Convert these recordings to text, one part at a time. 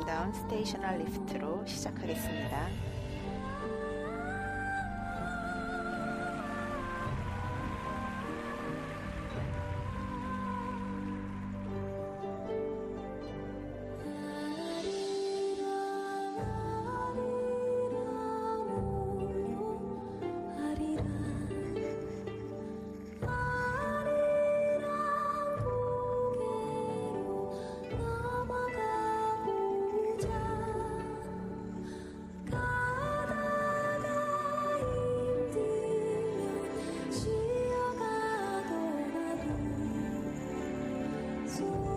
아름다운 스테이셔널 리프트로 시작하겠습니다. 손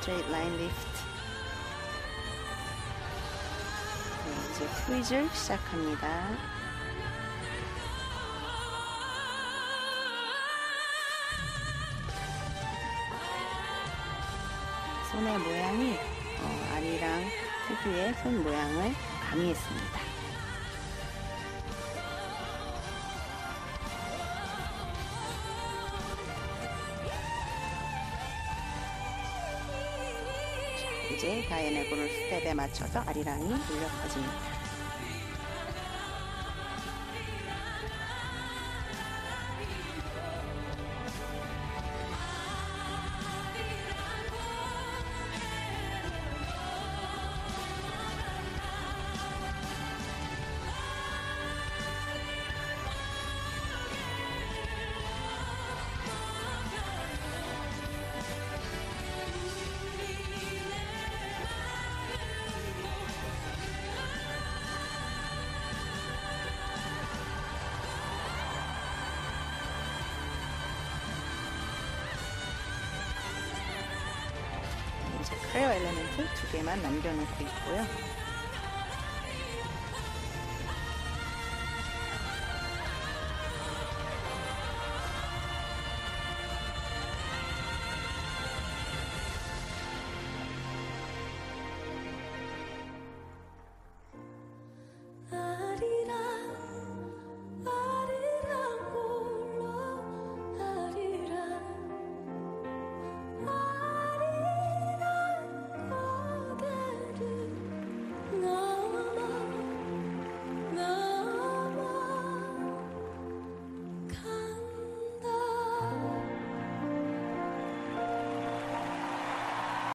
straight line lift. 네, 이제 twizzle 시작합니다. 손의 모양이 어, 아리랑 특유의 손 모양을 가미했습니다. 이제 다이애나고를 스텝에 맞춰서 아리랑이 울려 퍼집니다. 이제 크레어 엘레멘트 두 개만 남겨놓고 있고요.